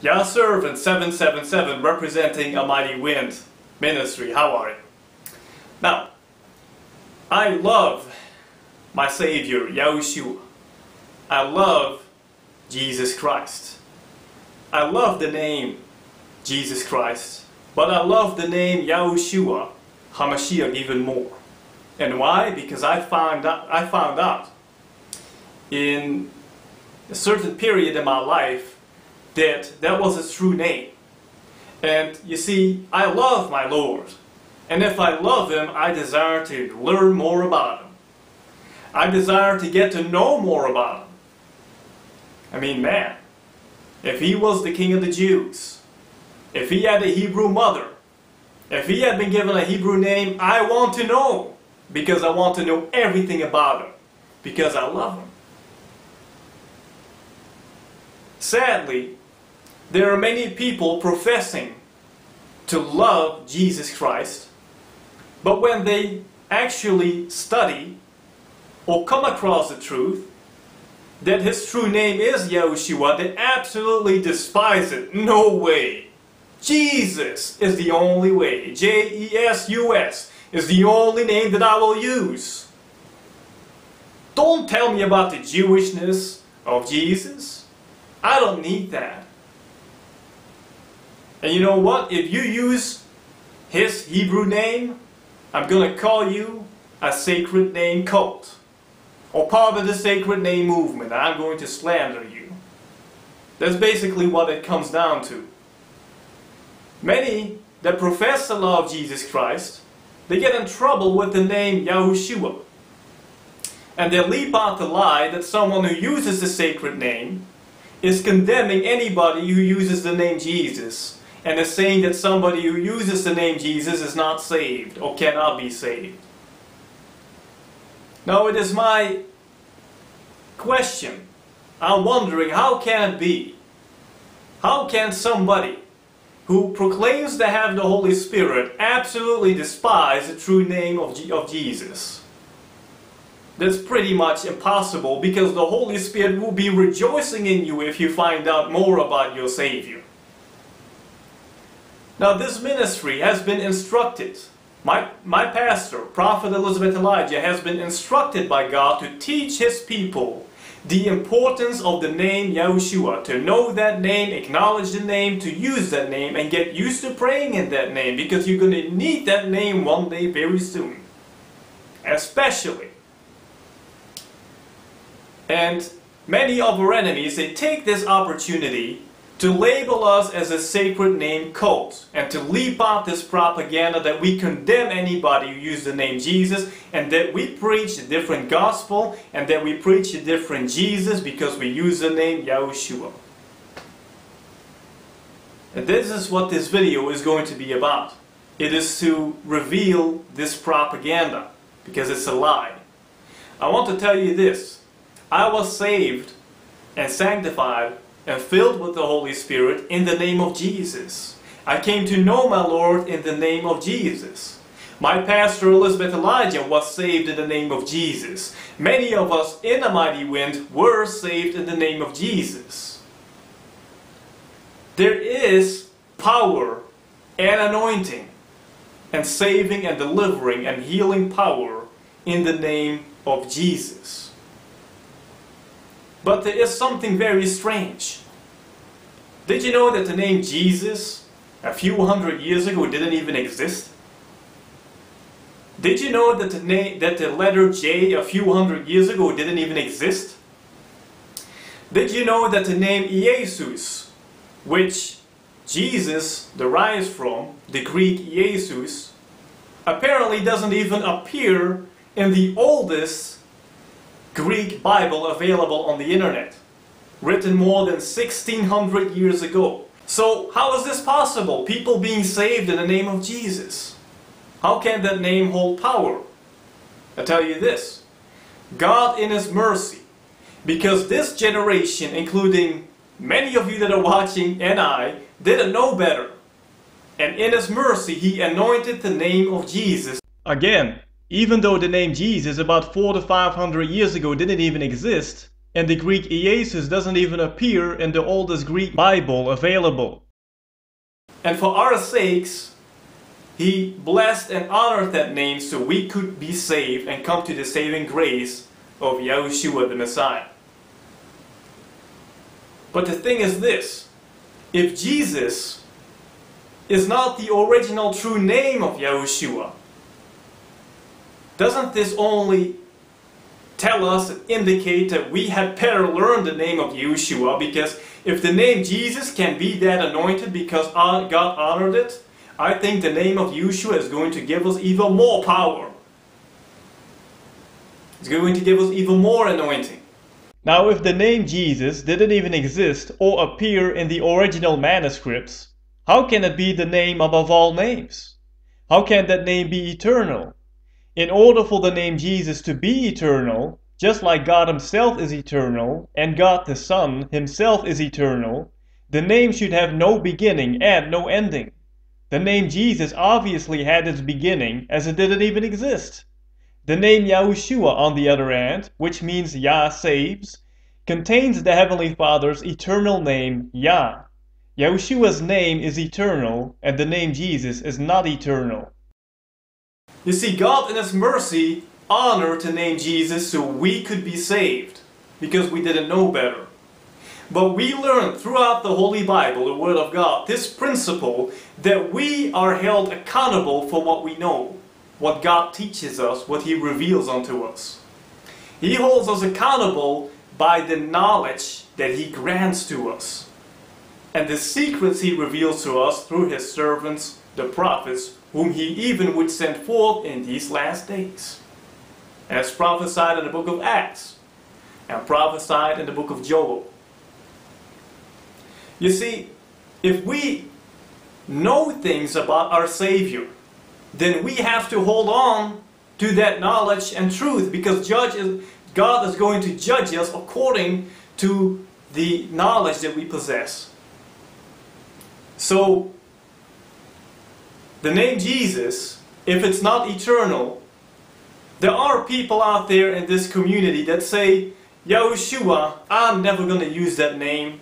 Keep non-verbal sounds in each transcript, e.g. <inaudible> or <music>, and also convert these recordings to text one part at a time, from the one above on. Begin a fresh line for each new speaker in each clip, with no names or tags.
Yah Servant 777 representing a Mighty Wind Ministry. How are you? Now, I love my Savior, Yahushua. I love Jesus Christ. I love the name Jesus Christ, but I love the name Yahushua HaMashiach even more. And why? Because I found out, I found out in a certain period in my life that that was his true name. And you see, I love my Lord. And if I love him, I desire to learn more about him. I desire to get to know more about him. I mean, man, if he was the king of the Jews, if he had a Hebrew mother, if he had been given a Hebrew name, I want to know. Because I want to know everything about him. Because I love him. Sadly, there are many people professing to love Jesus Christ, but when they actually study or come across the truth that his true name is Yahushua, they absolutely despise it. No way. Jesus is the only way. J-E-S-U-S is the only name that I will use. Don't tell me about the Jewishness of Jesus. I don't need that. And you know what? If you use his Hebrew name, I'm going to call you a sacred name cult. Or part of the sacred name movement. I'm going to slander you. That's basically what it comes down to. Many that profess the love of Jesus Christ, they get in trouble with the name Yahushua. And they leap out the lie that someone who uses the sacred name is condemning anybody who uses the name Jesus and is saying that somebody who uses the name Jesus is not saved or cannot be saved. Now it is my question. I'm wondering how can it be? How can somebody who proclaims to have the Holy Spirit absolutely despise the true name of, G of Jesus? That's pretty much impossible because the Holy Spirit will be rejoicing in you if you find out more about your Savior. Now this ministry has been instructed. My, my pastor, Prophet Elisabeth Elijah, has been instructed by God to teach his people the importance of the name Yahushua, to know that name, acknowledge the name, to use that name, and get used to praying in that name because you're going to need that name one day very soon. Especially and many of our enemies, they take this opportunity to label us as a sacred name cult and to leap out this propaganda that we condemn anybody who uses the name Jesus and that we preach a different gospel and that we preach a different Jesus because we use the name Yahushua. And this is what this video is going to be about. It is to reveal this propaganda because it's a lie. I want to tell you this. I was saved and sanctified and filled with the Holy Spirit in the name of Jesus. I came to know my Lord in the name of Jesus. My pastor Elisabeth Elijah was saved in the name of Jesus. Many of us in the mighty wind were saved in the name of Jesus. There is power and anointing and saving and delivering and healing power in the name of Jesus. But there is something very strange. Did you know that the name Jesus a few hundred years ago didn't even exist? Did you know that the, name, that the letter J a few hundred years ago didn't even exist? Did you know that the name Iesus, which Jesus derives from, the Greek Iesus, apparently doesn't even appear in the oldest Greek Bible available on the internet, written more than 1600 years ago. So how is this possible? People being saved in the name of Jesus. How can that name hold power? I tell you this, God in His mercy, because this generation, including many of you that are watching and I, didn't know better. And in His mercy, He anointed the name of Jesus. Again, even though the name Jesus about four to five hundred years ago didn't even exist, And the Greek Iesus doesn't even appear in the oldest Greek Bible available. And for our sakes, he blessed and honored that name so we could be saved and come to the saving grace of Yahushua the Messiah. But the thing is this, if Jesus is not the original true name of Yahushua, doesn't this only tell us and indicate that we had better learn the name of Yeshua because if the name Jesus can be that anointed because uh, God honored it, I think the name of Yeshua is going to give us even more power. It's going to give us even more anointing. Now if the name Jesus didn't even exist or appear in the original manuscripts, how can it be the name above all names? How can that name be eternal? In order for the name Jesus to be eternal, just like God Himself is eternal, and God the Son Himself is eternal, the name should have no beginning and no ending. The name Jesus obviously had its beginning, as it didn't even exist. The name Yahushua, on the other hand, which means Yah saves, contains the Heavenly Father's eternal name, Yah. Yahushua's name is eternal, and the name Jesus is not eternal. You see, God in His mercy honored to name Jesus so we could be saved because we didn't know better. But we learn throughout the Holy Bible, the Word of God, this principle that we are held accountable for what we know, what God teaches us, what He reveals unto us. He holds us accountable by the knowledge that He grants to us and the secrets He reveals to us through His servants, the prophets, whom he even would send forth in these last days, as prophesied in the book of Acts and prophesied in the book of Joel. You see, if we know things about our Savior, then we have to hold on to that knowledge and truth because is, God is going to judge us according to the knowledge that we possess. So the name Jesus, if it's not eternal, there are people out there in this community that say, Yahushua, I'm never going to use that name.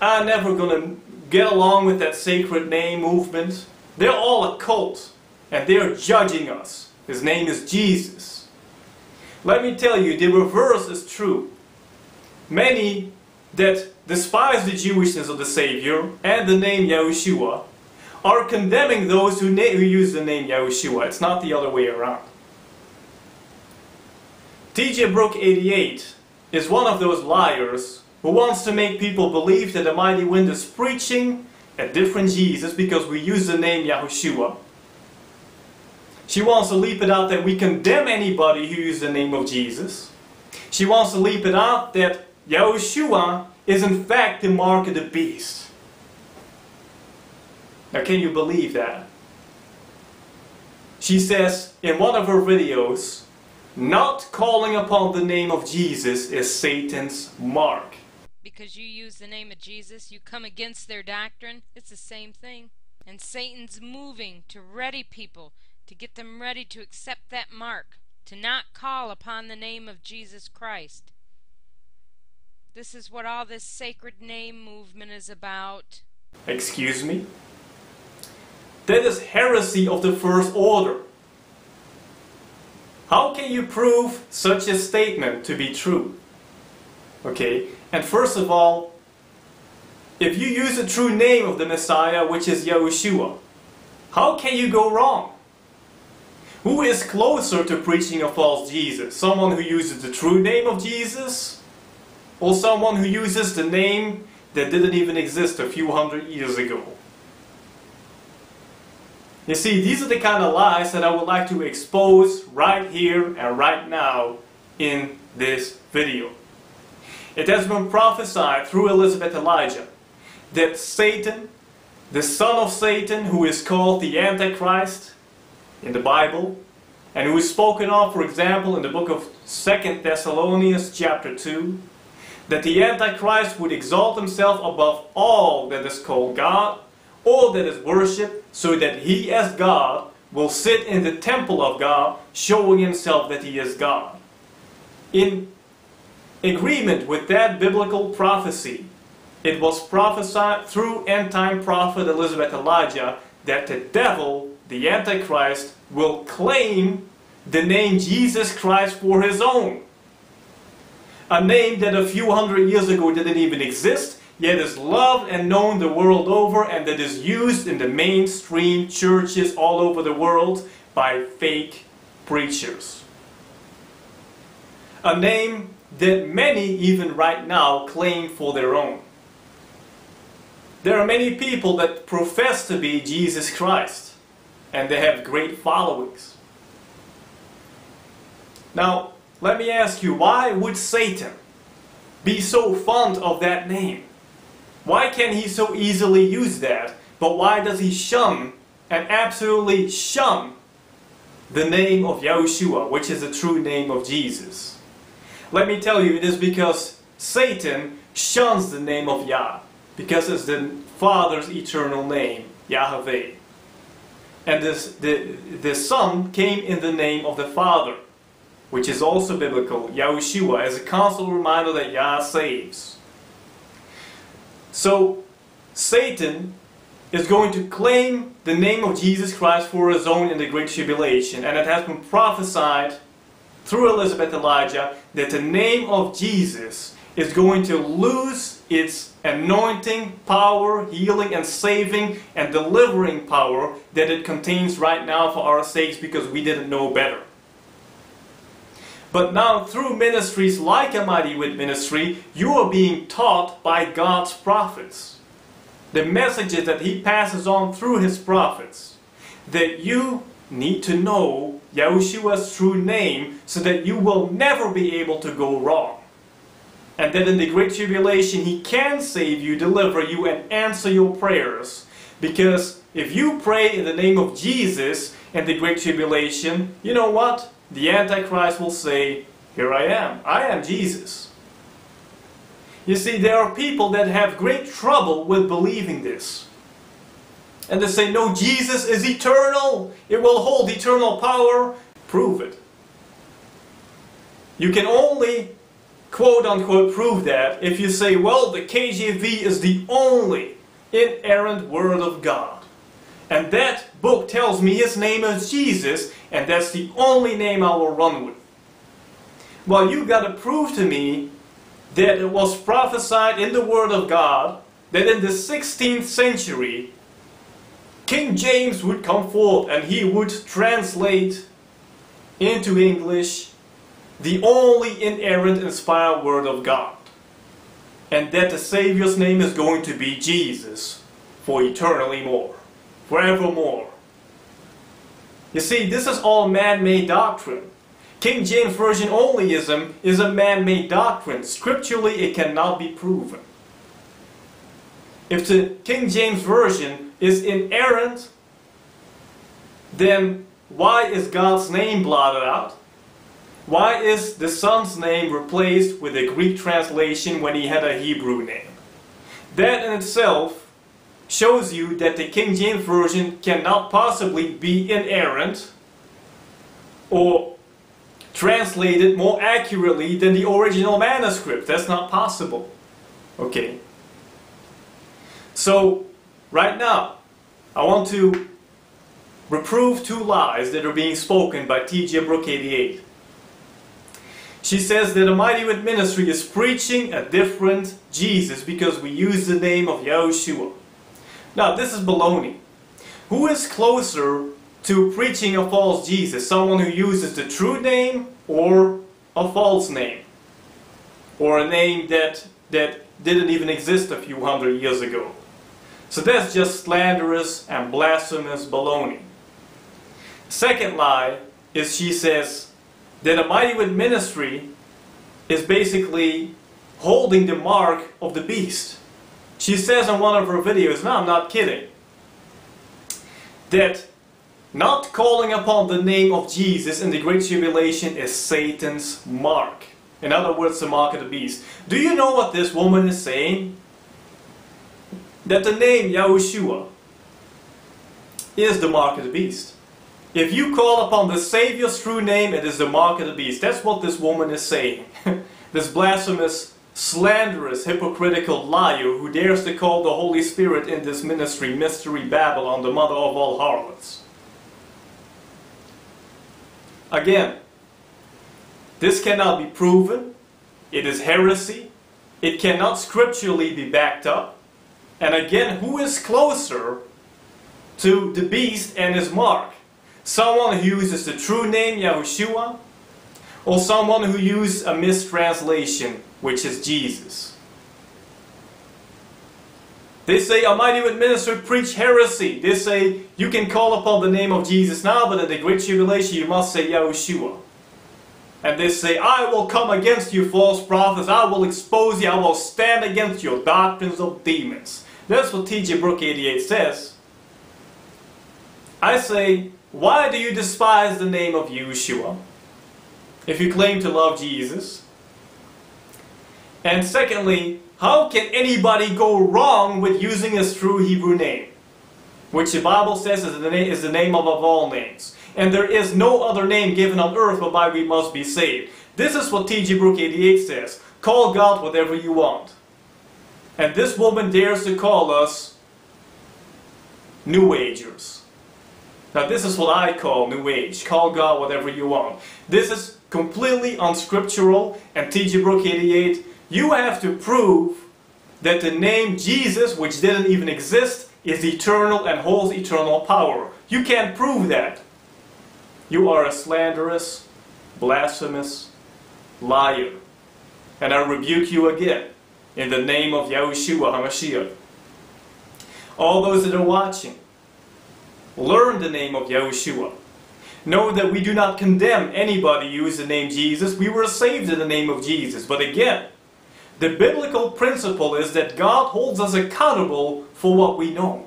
I'm never going to get along with that sacred name movement. They're all a cult, and they're judging us. His name is Jesus. Let me tell you, the reverse is true. Many that despise the Jewishness of the Savior and the name Yahushua are condemning those who, who use the name Yahushua. It's not the other way around. TJ Brook 88 is one of those liars who wants to make people believe that the mighty wind is preaching a different Jesus because we use the name Yahushua. She wants to leap it out that we condemn anybody who uses the name of Jesus. She wants to leap it out that Yahushua is in fact the mark of the beast. Now can you believe that? She says in one of her videos, not calling upon the name of Jesus is Satan's mark.
Because you use the name of Jesus, you come against their doctrine. It's the same thing. And Satan's moving to ready people, to get them ready to accept that mark, to not call upon the name of Jesus Christ. This is what all this sacred name movement is about.
Excuse me? That is heresy of the first order. How can you prove such a statement to be true? Okay, and first of all, if you use the true name of the Messiah, which is Yahushua, how can you go wrong? Who is closer to preaching a false Jesus? Someone who uses the true name of Jesus? Or someone who uses the name that didn't even exist a few hundred years ago? You see, these are the kind of lies that I would like to expose right here and right now in this video. It has been prophesied through Elisabeth Elijah that Satan, the son of Satan, who is called the Antichrist in the Bible, and who is spoken of, for example, in the book of Second Thessalonians chapter 2, that the Antichrist would exalt himself above all that is called God all that is worship, so that he as God will sit in the temple of God, showing himself that he is God. In agreement with that biblical prophecy. It was prophesied through end time prophet Elisabeth Elijah that the devil, the Antichrist, will claim the name Jesus Christ for his own. A name that a few hundred years ago didn't even exist, yet is loved and known the world over and that is used in the mainstream churches all over the world by fake preachers. A name that many, even right now, claim for their own. There are many people that profess to be Jesus Christ, and they have great followings. Now, let me ask you, why would Satan be so fond of that name? Why can he so easily use that? But why does he shun and absolutely shun the name of Yahushua, which is the true name of Jesus? Let me tell you, it is because Satan shuns the name of Yah, because it's the Father's eternal name, Yahweh. And this, the, the Son came in the name of the Father, which is also biblical, Yahushua, as a constant reminder that Yah saves. So, Satan is going to claim the name of Jesus Christ for his own in the Great Tribulation, and it has been prophesied through Elisabeth Elijah that the name of Jesus is going to lose its anointing, power, healing and saving and delivering power that it contains right now for our sakes because we didn't know better. But now through ministries like a Mighty Wind ministry, you are being taught by God's prophets. The messages that He passes on through His prophets. That you need to know Yahushua's true name so that you will never be able to go wrong. And that in the Great Tribulation He can save you, deliver you, and answer your prayers. Because if you pray in the name of Jesus in the Great Tribulation, you know what? The Antichrist will say, Here I am. I am Jesus. You see, there are people that have great trouble with believing this. And they say, no, Jesus is eternal. It will hold eternal power. Prove it. You can only quote unquote prove that if you say, well, the KJV is the only inerrant word of God. And that book tells me his name is Jesus, and that's the only name I will run with. Well, you got to prove to me that it was prophesied in the Word of God that in the 16th century King James would come forth and he would translate into English the only inerrant inspired Word of God. And that the Savior's name is going to be Jesus for eternally more, forevermore. You see, this is all man-made doctrine. King James Version onlyism is a man-made doctrine. Scripturally, it cannot be proven. If the King James Version is inerrant, then why is God's name blotted out? Why is the Son's name replaced with a Greek translation when he had a Hebrew name? That in itself shows you that the King James Version cannot possibly be inerrant or translated more accurately than the original manuscript. That's not possible. Okay. So, right now, I want to reprove two lies that are being spoken by T.J. Brooke 88. She says that a Mighty Wind Ministry is preaching a different Jesus because we use the name of Yahushua. Now, this is baloney. Who is closer to preaching a false Jesus? Someone who uses the true name or a false name? Or a name that, that didn't even exist a few hundred years ago? So that's just slanderous and blasphemous baloney. Second lie is she says that a Mighty Wind ministry is basically holding the mark of the beast. She says in one of her videos, no, I'm not kidding, that not calling upon the name of Jesus in the Great Tribulation is Satan's mark. In other words, the mark of the beast. Do you know what this woman is saying? That the name Yahushua is the mark of the beast. If you call upon the Savior's true name, it is the mark of the beast. That's what this woman is saying. <laughs> this blasphemous, slanderous, hypocritical liar who dares to call the Holy Spirit in this ministry Mystery Babylon, the mother of all harlots. Again, this cannot be proven. It is heresy. It cannot scripturally be backed up. And again, who is closer to the beast and his mark? Someone who uses the true name Yahushua, or someone who uses a mistranslation, which is Jesus. They say a mighty minister preach heresy. They say you can call upon the name of Jesus now, but in the great tribulation you must say Yahushua. And they say, I will come against you, false prophets. I will expose you. I will stand against your doctrines of demons. That's what T.J. Brook 88 says. I say, why do you despise the name of Yeshua? If you claim to love Jesus. And secondly, how can anybody go wrong with using his true Hebrew name? Which the Bible says is the, name, is the name above all names. And there is no other name given on earth whereby we must be saved. This is what T.J. Brook 88 says. Call God whatever you want. And this woman dares to call us New Agers. Now this is what I call New Age. Call God whatever you want. This is completely unscriptural and T.J. Brook 88, you have to prove that the name Jesus, which didn't even exist, is eternal and holds eternal power. You can't prove that. You are a slanderous, blasphemous liar. And I rebuke you again in the name of Yahushua HaMashiach. All those that are watching, learn the name of Yahushua. Know that we do not condemn anybody who uses the name Jesus. We were saved in the name of Jesus. But again, the biblical principle is that God holds us accountable for what we know.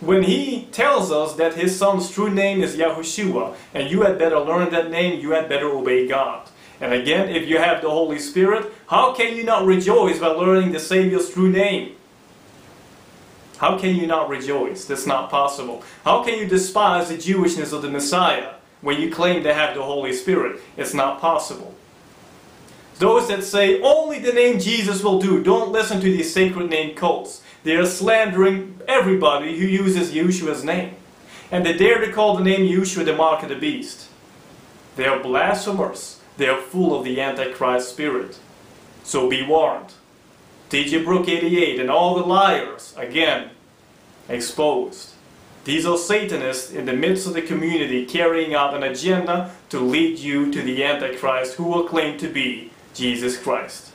When He tells us that His Son's true name is Yahushua, and you had better learn that name, you had better obey God. And again, if you have the Holy Spirit, how can you not rejoice by learning the Savior's true name? How can you not rejoice? That's not possible. How can you despise the Jewishness of the Messiah when you claim to have the Holy Spirit? It's not possible. Those that say only the name Jesus will do, don't listen to these sacred name cults. They are slandering everybody who uses Yeshua's name. And they dare to call the name Yeshua the mark of the beast. They are blasphemers. They are full of the Antichrist spirit. So be warned. T.J. Brook 88 and all the liars, again, exposed. These are Satanists in the midst of the community carrying out an agenda to lead you to the Antichrist who will claim to be Jesus Christ.